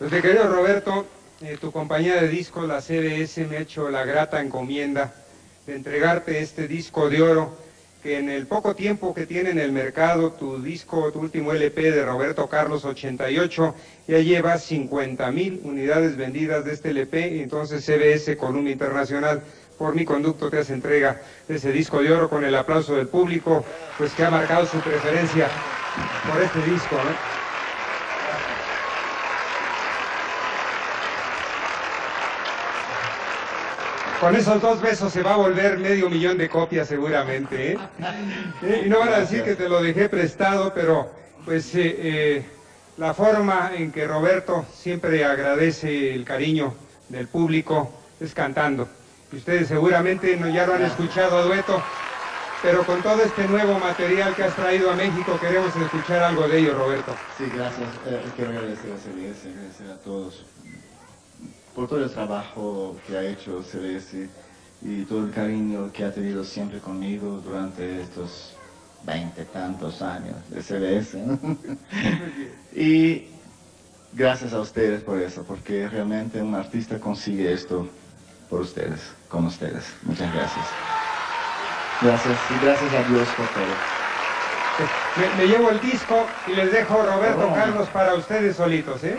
Pues mi querido Roberto, eh, tu compañía de discos, la CBS, me ha hecho la grata encomienda de entregarte este disco de oro que en el poco tiempo que tiene en el mercado tu disco, tu último LP de Roberto Carlos 88, ya lleva 50 mil unidades vendidas de este LP, entonces CBS Columbia Internacional por mi conducto te hace entrega de ese disco de oro con el aplauso del público, pues que ha marcado su preferencia por este disco. Con esos dos besos se va a volver medio millón de copias seguramente. ¿eh? ¿Eh? Y no van a decir que te lo dejé prestado, pero pues eh, la forma en que Roberto siempre agradece el cariño del público es cantando. Y ustedes seguramente no, ya lo han escuchado a dueto, pero con todo este nuevo material que has traído a México queremos escuchar algo de ello, Roberto. Sí, gracias. quiero agradecer a CBS, agradecer a todos por todo el trabajo que ha hecho CBS y todo el cariño que ha tenido siempre conmigo durante estos veinte tantos años de CBS. y gracias a ustedes por eso, porque realmente un artista consigue esto por ustedes, con ustedes. Muchas gracias. Gracias y gracias a Dios por todo. Me, llevo el disco y les dejo Roberto Carlos para ustedes solitos. ¿eh?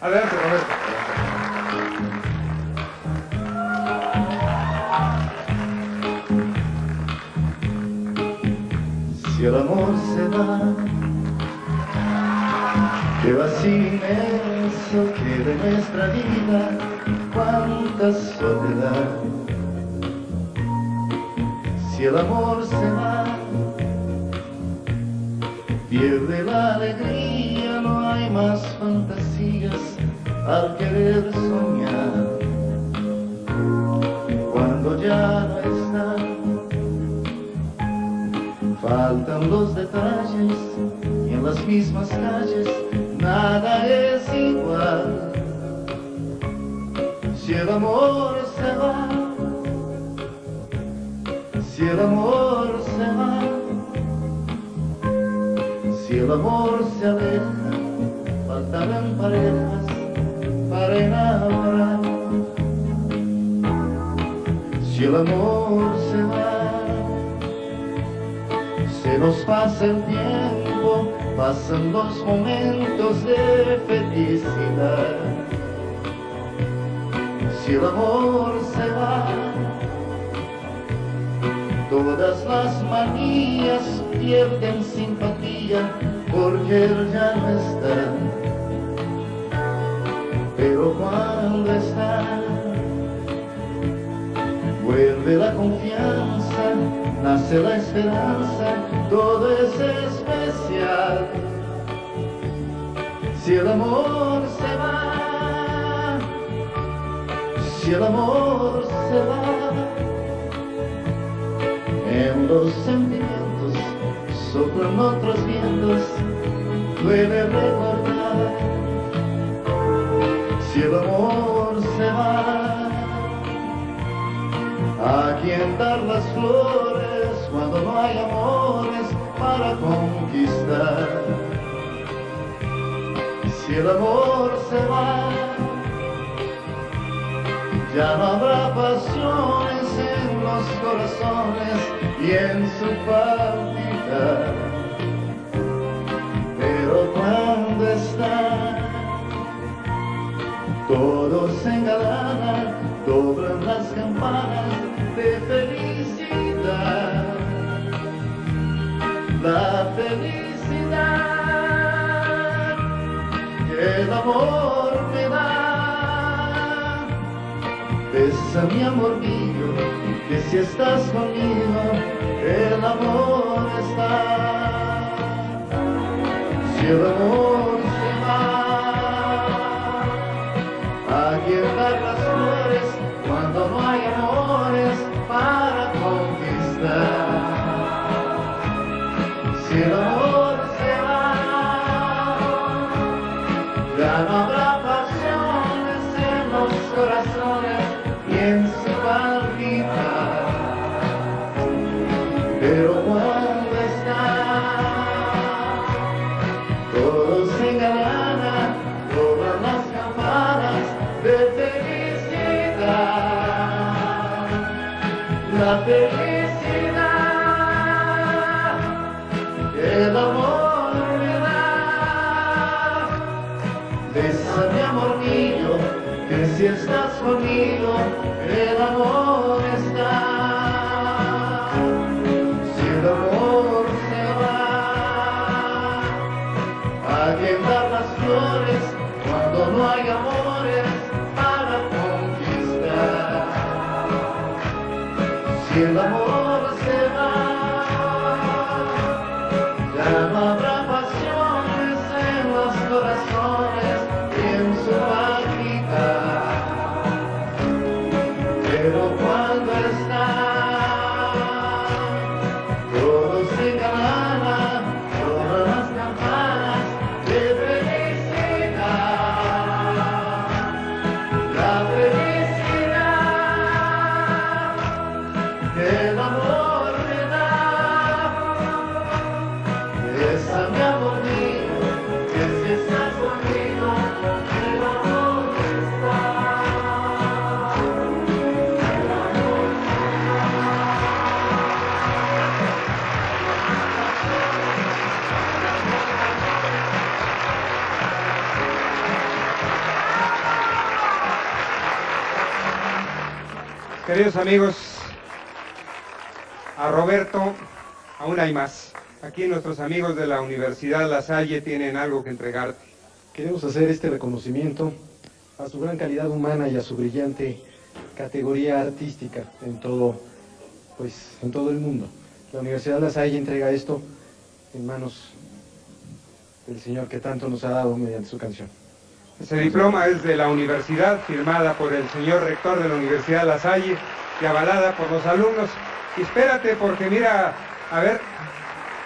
Adelante, Roberto. Si el amor se va, que vacío inmenso de nuestra vida, cuánta soledad. Si el amor se va, pierde la alegría, no hay más fantasías al querer soñar. Cuando ya no está, faltan los detalles y en las mismas calles nada es igual. Si el amor se va, si el amor se va, si el amor se aleja, faltarán parejas para enamorar. Si el amor se va, nos pasa el tiempo, pasan los momentos de felicidad. Si el amor se va, todas las manías pierden simpatía porque él ya no está los sentimientos soplan otros vientos, duele recordar si el amor se va, a quien dar las flores cuando no hay amores para conquistar. Si el amor se va, ya no habrá pasiones en los corazones y en su partida. Pero cuando está todos se engalanan, doblan las campanas de felicidad. La felicidad que el amor me da. Besa mi amor mío, que si estás conmigo, el amor está. Si el amor Bésame amor mío, que si estás conmigo, el amor está. Si el amor se va, a quien las flores cuando no hay amores para conquistar. Si el amor Queridos amigos, a Roberto aún hay más. Aquí nuestros amigos de la Universidad La Salle tienen algo que entregarte. Queremos hacer este reconocimiento a su gran calidad humana y a su brillante categoría artística en todo, pues, en todo el mundo. La Universidad La Salle entrega esto en manos del Señor que tanto nos ha dado mediante su canción. Ese diploma es de la universidad, firmada por el señor rector de la Universidad La Salle y avalada por los alumnos. Y espérate, porque mira, a ver.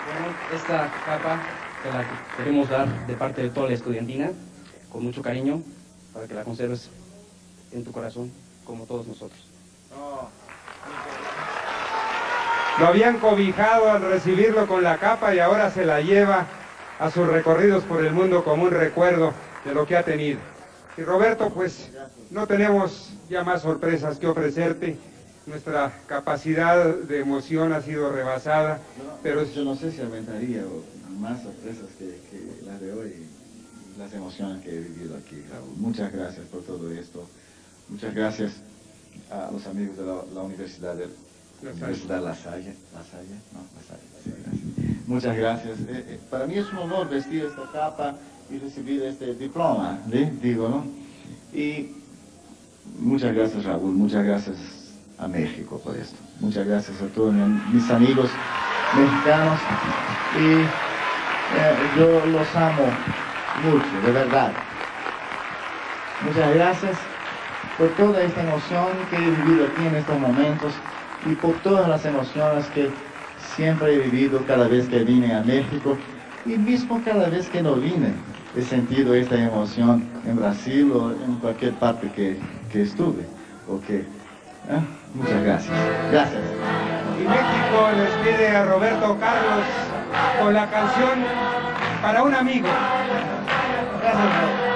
Bueno, esta capa te la queremos dar de parte de toda la estudiantina, con mucho cariño, para que la conserves en tu corazón, como todos nosotros. Lo habían cobijado al recibirlo con la capa y ahora se la lleva a sus recorridos por el mundo como un recuerdo de lo que ha tenido. Y Roberto, pues no tenemos ya más sorpresas que ofrecerte. Nuestra capacidad de emoción ha sido rebasada, pero yo no sé si aventaría más sorpresas que, las de hoy, las emociones que he vivido aquí, Raúl. Muchas gracias por todo esto. Muchas gracias a los amigos de la, Universidad de la Universidad La Salle. La Salle, no, La Salle, Muchas gracias. Eh, eh, para mí es un honor vestir esta capa y recibir este diploma, digo, ¿no? Y muchas gracias Raúl, muchas gracias a México por esto. Muchas gracias a todos mis amigos mexicanos y eh, yo los amo mucho, de verdad. Muchas gracias por toda esta emoción que he vivido aquí en estos momentos y por todas las emociones que siempre he vivido cada vez que vine a México y mismo cada vez que no vine he sentido esta emoción en Brasil o en cualquier parte que, que estuve. Okay. ¿eh? Muchas gracias. Gracias. Y México les pide a Roberto Carlos con la canción para un amigo. Gracias.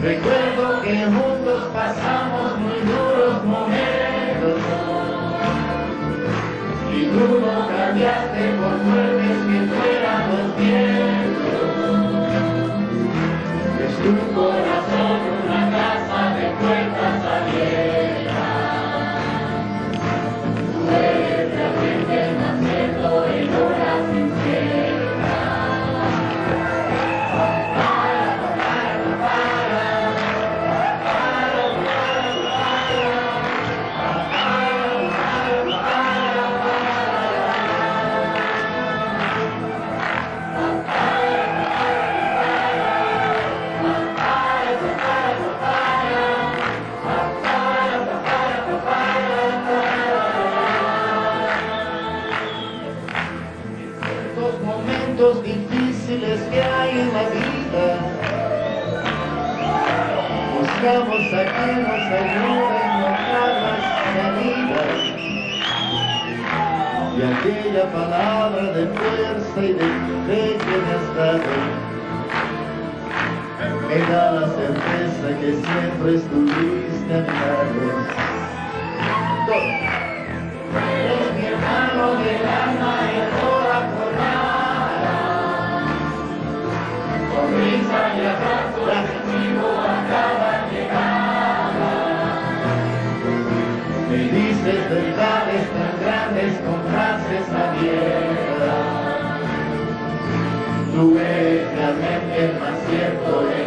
Recuerdo que juntos pasamos muy duros momentos. Y tú no cambiaste por fuertes que fueran los vientos. Es tu corazón Buscamos a quien nos ayude a encontrar las salidas y aquella palabra de fuerza y de fe que me has dado me da la certeza que siempre estuviste a mi lado. tu ves realmente más cierto